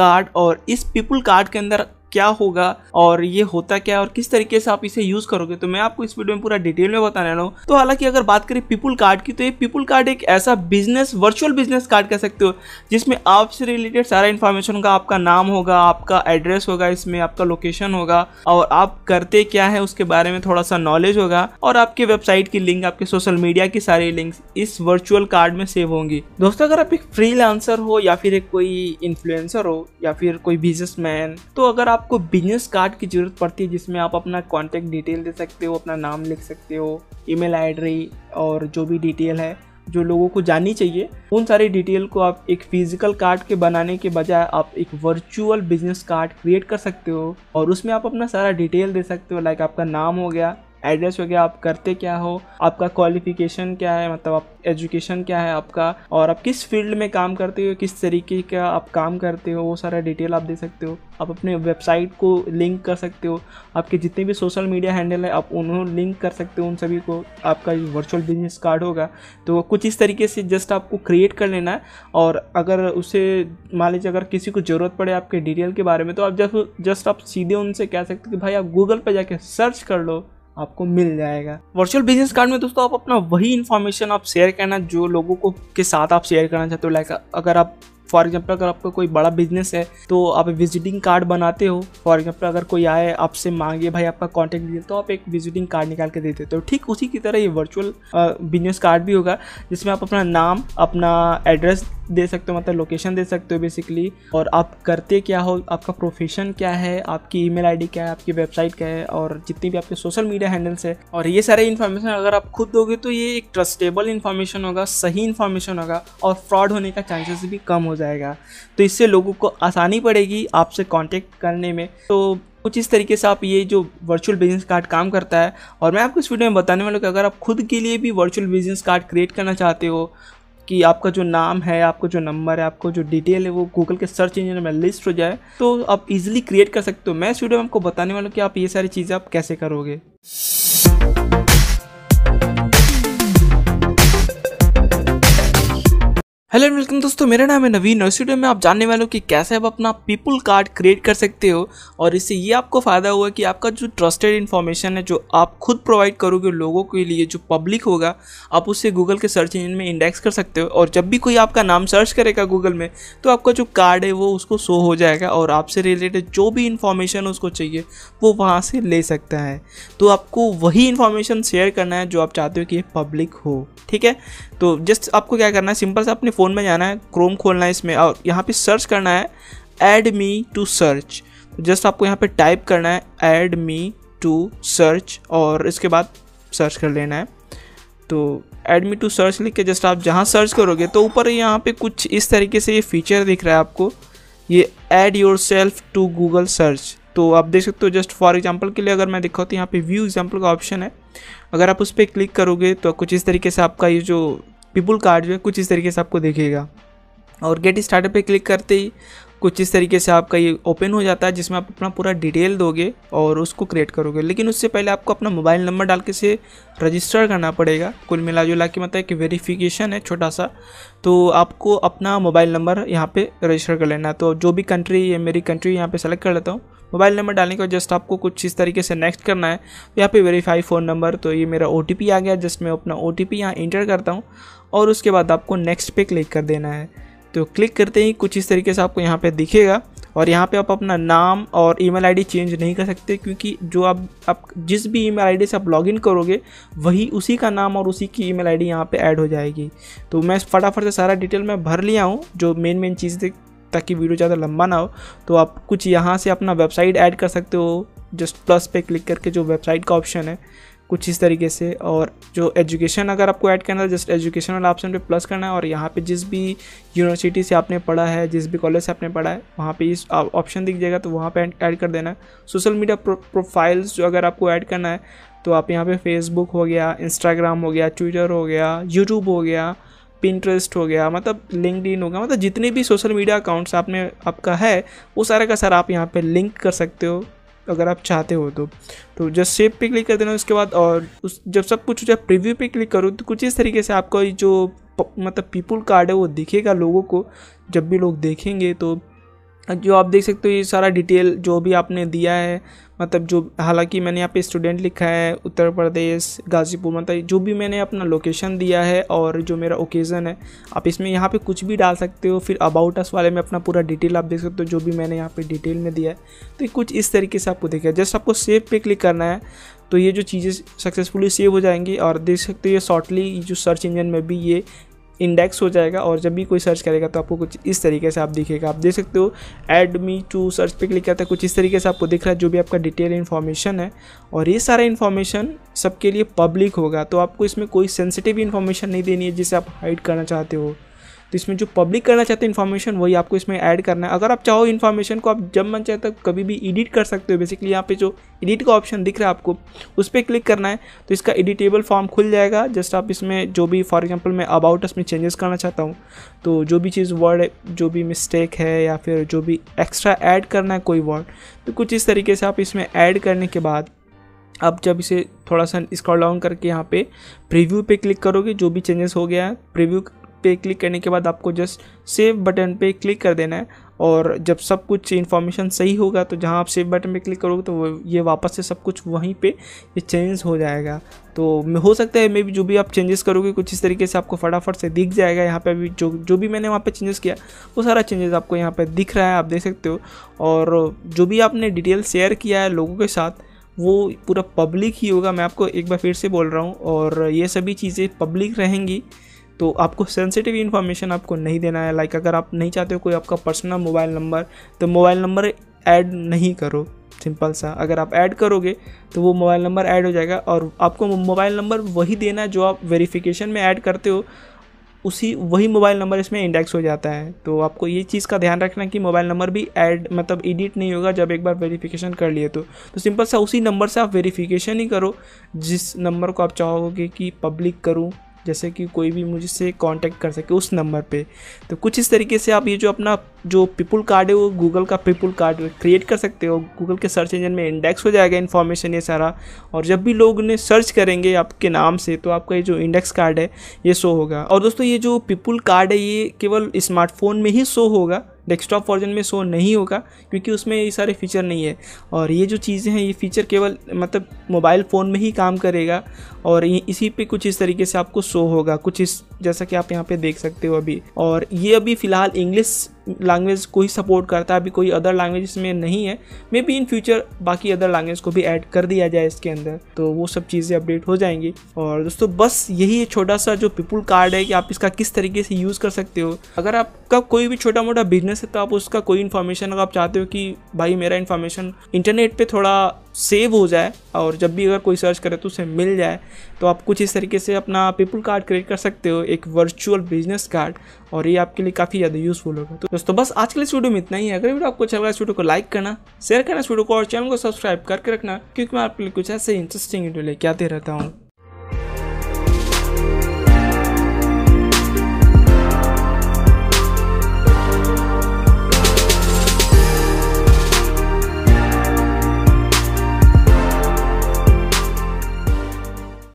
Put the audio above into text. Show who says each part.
Speaker 1: Card और इस people card के अंदर क्या होगा और ये होता क्या है और किस तरीके से आप इसे यूज़ करोगे? तो मैं आपको इस वीडियो में पूरा डिटेल में बताने वाला हूँ। तो हालाँकि अगर बात करें पीपुल कार्ड की तो ये पीपुल कार्ड एक ऐसा बिज़नेस वर्चुअल बिज़नेस कार्ड कह सकते हो, जिसमें आपसे रिलेटेड सारा इन्फॉर्मेशन होगा। आपका नाम होगा, आपका एड्रेस होगा, इसमें आपका लोकेशन होगा और आप करते क्या है उसके बारे में थोड़ा सा नॉलेज होगा और आपके वेबसाइट की लिंक आपके सोशल मीडिया की सारी लिंक इस वर्चुअल कार्ड में सेव होंगी। दोस्तों, अगर आप एक फ्री हो या फिर एक कोई इन्फ्लुएंसर हो या फिर कोई बिजनेसमैन तो अगर आप आपको बिज़नेस कार्ड की ज़रूरत पड़ती है, जिसमें आप अपना कॉन्टैक्ट डिटेल दे सकते हो, अपना नाम लिख सकते हो ईमेल आईडी और जो भी डिटेल है, जो लोगों को जाननी चाहिए, उन सारी डिटेल को आप एक फ़िज़िकल कार्ड के बनाने के बजाय आप एक वर्चुअल बिज़नेस कार्ड क्रिएट कर सकते हो और उसमें आप अपना सारा डिटेल दे सकते हो लाइक आपका नाम हो गया एड्रेस हो गया, आप करते क्या हो? आपका क्वालिफिकेशन क्या है? मतलब आप एजुकेशन क्या है आपका? और आप किस फ़ील्ड में काम करते हो? किस तरीके का आप काम करते हो? वो सारा डिटेल आप दे सकते हो। आप अपने वेबसाइट को लिंक कर सकते हो। आपके जितने भी सोशल मीडिया हैंडल है, आप उन्होंने लिंक कर सकते हो उन सभी को। आपका वर्चुअल बिज़नेस कार्ड होगा। तो कुछ इस तरीके से जस्ट आपको क्रिएट कर लेना है। और अगर उसे, मान लीजिए अगर किसी को ज़रूरत पड़े आपके डिटेल के बारे में तो आप जस्ट जस्ट आप सीधे उनसे कह सकते हो कि भाई आप गूगल पर जाके सर्च कर लो। आपको मिल जाएगा। वर्चुअल बिज़नेस कार्ड में दोस्तों आप अपना वही इन्फॉर्मेशन आप शेयर करना, जो लोगों को, के साथ आप शेयर करना चाहते हो। लाइक अगर आप फॉर एग्ज़ाम्पल अगर आपका कोई बड़ा बिज़नेस है तो आप विजिटिंग कार्ड बनाते हो। फॉर एग्ज़ाम्पल अगर कोई आए, आपसे मांगे, भाई आपका कॉन्टैक्ट डिटेल तो आप एक विजिटिंग कार्ड निकाल के देते हो। ठीक उसी की तरह ये वर्चुअल बिज़नेस कार्ड भी होगा, जिसमें आप अपना नाम, अपना एड्रेस दे सकते हो मतलब लोकेशन दे सकते हो बेसिकली और आप करते क्या हो, आपका प्रोफेशन क्या है, आपकी ईमेल आईडी क्या है, आपकी वेबसाइट क्या है, और जितनी भी आपके सोशल मीडिया हैंडल्स है, और ये सारे इन्फॉर्मेशन अगर आप खुद दोगे तो ये एक ट्रस्टेबल इन्फॉर्मेशन होगा, सही इन्फॉर्मेशन होगा, और फ्रॉड होने का चांसेस भी कम हो जाएगा। तो इससे लोगों को आसानी पड़ेगी आपसे कॉन्टेक्ट करने में। तो कुछ इस तरीके से आप ये जो वर्चुअल बिज़नेस कार्ड काम करता है, और मैं आपको इस वीडियो में बताने वाला हूँ कि अगर आप खुद के लिए भी वर्चुअल बिज़नेस कार्ड क्रिएट करना चाहते हो कि आपका जो नाम है, आपको जो नंबर है, आपको जो डिटेल है, वो गूगल के सर्च इंजन में लिस्ट हो जाए तो आप इजीली क्रिएट कर सकते हो। मैं इस वीडियो में आपको बताने वाला हूँ कि आप ये सारी चीज़ें आप कैसे करोगे। हेलो वेलकम दोस्तों, मेरा नाम है नवीन और इस वीडियो में आप जानने वाले हो कि कैसे आप अपना पीपल कार्ड क्रिएट कर सकते हो और इससे ये आपको फ़ायदा हुआ कि आपका जो ट्रस्टेड इन्फॉर्मेशन है, जो आप खुद प्रोवाइड करोगे लोगों के लिए, जो पब्लिक होगा, आप उससे गूगल के सर्च इंजन में इंडेक्स कर सकते हो और जब भी कोई आपका नाम सर्च करेगा गूगल में तो आपका जो कार्ड है वो उसको शो हो जाएगा और आपसे रिलेटेड जो भी इन्फॉर्मेशन उसको चाहिए, वो वहाँ से ले सकता है। तो आपको वही इन्फॉर्मेशन शेयर करना है जो आप चाहते हो कि पब्लिक हो, ठीक है? तो जस्ट आपको क्या करना है? सिंपल से अपने फ़ोन में जाना है क्रोम खोलना है इसमें, और यहाँ पे सर्च करना है add me to search just आपको यहाँ पे टाइप करना है ऐड मी टू सर्च और इसके बाद सर्च कर लेना है। तो ऐड मी टू सर्च लिख के जस्ट आप जहाँ सर्च करोगे तो ऊपर यहाँ पे कुछ इस तरीके से ये फीचर दिख रहा है आपको। ये add yourself to Google search तो आप देख सकते हो जस्ट फॉर एग्जांपल के लिए अगर मैं दिखाऊँ तो यहाँ पे व्यू एग्जांपल का ऑप्शन है। अगर आप उस पर क्लिक करोगे तो कुछ इस तरीके से आपका ये जो पीपुल कार्ड जो है, कुछ इस तरीके से आपको देखेगा। और गेट स्टार्टअप पे क्लिक करते ही कुछ इस तरीके से आपका ये ओपन हो जाता है, जिसमें आप अपना पूरा डिटेल दोगे और उसको क्रिएट करोगे। लेकिन उससे पहले आपको अपना मोबाइल नंबर डाल के से रजिस्टर करना पड़ेगा। कुल मिला जुला के मतलब कि वेरिफिकेशन है छोटा सा तो आपको अपना मोबाइल नंबर यहाँ पे रजिस्टर कर लेना तो जो भी कंट्री है मेरी कंट्री यहाँ पे सेलेक्ट कर लेता हूँ। मोबाइल नंबर डालने के जस्ट आपको कुछ इस तरीके से नेक्स्ट करना है। तो यहाँ पे वेरीफाई फ़ोन नंबर तो ये मेरा ओटीपी आ गया। जस्ट मैं अपना ओ टी यहाँ इंटर करता हूँ और उसके बाद आपको नेक्स्ट पे क्लिक कर देना है। तो क्लिक करते ही कुछ इस तरीके से आपको यहाँ पे दिखेगा। और यहाँ पे आप अपना नाम और ईमेल आईडी चेंज नहीं कर सकते क्योंकि जो आप आप जिस भी ईमेल आईडी से आप लॉगिन करोगे, वही उसी का नाम और उसी की ईमेल आईडी यहाँ पे ऐड हो जाएगी। तो मैं फटाफट से सारा डिटेल मैं भर लिया हूँ, जो मेन मेन चीज़ ताकि वीडियो ज़्यादा लंबा ना हो। तो आप कुछ यहाँ से अपना वेबसाइट ऐड कर सकते हो जस्ट प्लस पे क्लिक करके जो वेबसाइट का ऑप्शन है। कुछ इस तरीके से और जो एजुकेशन अगर आपको ऐड करना है, जस्ट एजुकेशन वाला ऑप्शन पे प्लस करना है और यहाँ पे जिस भी यूनिवर्सिटी से आपने पढ़ा है, जिस भी कॉलेज से आपने पढ़ा है, वहाँ पे इस ऑप्शन दिख जाएगा तो वहाँ पे ऐड कर देना है। सोशल मीडिया प्रोफाइल्स जो अगर आपको ऐड करना है तो आप यहाँ पे फेसबुक हो गया इंस्टाग्राम हो गया ट्विटर हो गया यूट्यूब हो गया पिंट्रेस्ट हो गया मतलब लिंकड हो गया मतलब जितने भी सोशल मीडिया अकाउंट्स आपने, आपका है, वो सारा का सारा आप यहाँ पे लिंक कर सकते हो। अगर आप चाहते हो तो। तो जस्ट सेव पे क्लिक कर देना, उसके बाद और उस, जब सब कुछ, जब प्रीव्यू पे क्लिक करो तो कुछ इस तरीके से आपका जो मतलब पीपुल कार्ड है, वो दिखेगा लोगों को। जब भी लोग देखेंगे तो जो आप देख सकते हो ये सारा डिटेल जो भी आपने दिया है मतलब जो, हालाँकि मैंने यहाँ पे स्टूडेंट लिखा है, उत्तर प्रदेश, गाज़ीपुर मतलब जो भी मैंने अपना लोकेशन दिया है और जो मेरा ओकेज़न है, आप इसमें यहाँ पे कुछ भी डाल सकते हो, फिर अबाउट अस वाले में अपना पूरा डिटेल आप देख सकते हो, जो भी मैंने यहाँ पे डिटेल में दिया है। तो कुछ इस तरीके से आपको देखा जस्ट आपको सेव पे क्लिक करना है तो ये जो चीज़ें सक्सेसफुली सेव हो जाएँगी और देख सकते हो ये शॉर्टली जो सर्च इंजन में भी ये इंडेक्स हो जाएगा और जब भी कोई सर्च करेगा तो आपको कुछ इस तरीके से आप दिखेगा। आप देख सकते हो एड मी टू सर्च पे क्लिक करता है कुछ इस तरीके से आपको दिख रहा है, जो भी आपका डिटेल इन्फॉर्मेशन है। और ये सारा इन्फॉर्मेशन सबके लिए पब्लिक होगा तो आपको इसमें कोई सेंसिटिव इन्फॉर्मेशन नहीं देनी है, जिसे आप हाइड करना चाहते हो। तो इसमें जो पब्लिक करना चाहते हैं इन्फॉर्मेशन वही आपको इसमें ऐड करना है। अगर आप चाहो इन्फॉर्मेशन को आप जब मन चाहे तब कभी भी एडिट कर सकते हो। बेसिकली यहाँ पे जो एडिट का ऑप्शन दिख रहा है आपको, उस पर क्लिक करना है। तो इसका एडिटेबल फॉर्म खुल जाएगा। जस्ट आप इसमें जो भी फॉर एग्ज़ाम्पल मैं अबाउट में चेंजेस करना चाहता हूँ तो जो भी चीज़ वर्ड जो भी मिस्टेक है या फिर जो भी एक्स्ट्रा ऐड करना है कोई वर्ड तो कुछ इस तरीके से आप इसमें ऐड करने के बाद अब जब इसे थोड़ा सा स्क्रॉल डाउन करके यहाँ पे प्रीव्यू पे क्लिक करोगे, जो भी चेंजेस हो गया है प्रीव्यू पे क्लिक करने के बाद आपको जस्ट सेव बटन पे क्लिक कर देना है। और जब सब कुछ इन्फॉर्मेशन सही होगा तो जहाँ आप सेव बटन पे क्लिक करोगे तो ये वापस से सब कुछ वहीं पे ये चेंज हो जाएगा। तो हो सकता है मे भी जो भी आप चेंजेस करोगे, कुछ इस तरीके से आपको फटाफट से दिख जाएगा। यहाँ पे अभी जो जो भी मैंने वहाँ पे चेंजेस किया, वो सारा चेंजेस आपको यहाँ पे दिख रहा है, आप देख सकते हो। और जो भी आपने डिटेल शेयर किया है लोगों के साथ, वो पूरा पब्लिक ही होगा। मैं आपको एक बार फिर से बोल रहा हूँ, और ये सभी चीज़ें पब्लिक रहेंगी। तो आपको सेंसिटिव इन्फॉर्मेशन आपको नहीं देना है। लाइक अगर आप नहीं चाहते हो कोई आपका पर्सनल मोबाइल नंबर तो मोबाइल नंबर ऐड नहीं करो। सिंपल सा। अगर आप ऐड करोगे तो वो मोबाइल नंबर ऐड हो जाएगा और आपको मोबाइल नंबर वही देना है जो आप वेरिफिकेशन में ऐड करते हो, उसी वही मोबाइल नंबर इसमें इंडेक्स हो जाता है। तो आपको ये चीज़ का ध्यान रखना कि मोबाइल नंबर भी ऐड मतलब एडिट नहीं होगा जब एक बार वेरिफिकेशन कर लिए तो। तो सिंपल सा, उसी नंबर से आप वेरिफिकेशन ही करो, जिस नंबर को आप चाहोगे कि पब्लिक करूँ। जैसे कि कोई भी मुझसे कांटेक्ट कर सके उस नंबर पे। तो कुछ इस तरीके से आप ये जो अपना, जो पीपुल कार्ड है वो गूगल का पीपुल कार्ड क्रिएट कर सकते हो। गूगल के सर्च इंजन में इंडेक्स हो जाएगा इन्फॉर्मेशन ये सारा। और जब भी लोग ने सर्च करेंगे आपके नाम से तो आपका ये जो इंडेक्स कार्ड है, ये शो होगा। और दोस्तों, ये जो पीपुल कार्ड है, ये केवल स्मार्टफ़ोन में ही शो होगा। डेस्कटॉप वर्जन में शो नहीं होगा, क्योंकि उसमें ये सारे फीचर नहीं है। और ये जो चीज़ें हैं, ये फीचर केवल मतलब मोबाइल फ़ोन में ही काम करेगा, और इसी पे कुछ इस तरीके से आपको शो होगा। कुछ इस, जैसा कि आप यहाँ पे देख सकते हो अभी। और ये अभी फ़िलहाल इंग्लिश लैंग्वेज को ही सपोर्ट करता है, अभी कोई अदर लैंग्वेज इसमें नहीं है मे बी इन फ्यूचर बाकी अदर लैंग्वेज को भी ऐड कर दिया जाए इसके अंदर तो वो सब चीज़ें अपडेट हो जाएँगी। और दोस्तों, बस यही छोटा सा जो पीपुल कार्ड है कि आप इसका किस तरीके से यूज़ कर सकते हो। अगर आपका कोई भी छोटा मोटा बिज़नेस है तो आप उसका कोई इन्फॉर्मेशन अगर आप चाहते हो कि भाई मेरा इन्फॉर्मेशन इंटरनेट पर थोड़ा सेव हो जाए और जब भी अगर कोई सर्च करे तो उसे मिल जाए तो आप कुछ इस तरीके से अपना पीपल कार्ड क्रिएट कर सकते हो, एक वर्चुअल बिज़नेस कार्ड और ये आपके लिए काफ़ी ज़्यादा यूजफुल होगा। तो दोस्तों, बस आज के लिए वीडियो में इतना ही है। अगर वीडियो आपको अच्छा लगा, इस वीडियो को लाइक करना शेयर करना इस वीडियो को और चैनल को सब्सक्राइब करके रखना, क्योंकि मैं आपके लिए कुछ ऐसे इंटरेस्टिंग वीडियो लेके आते रहता हूँ।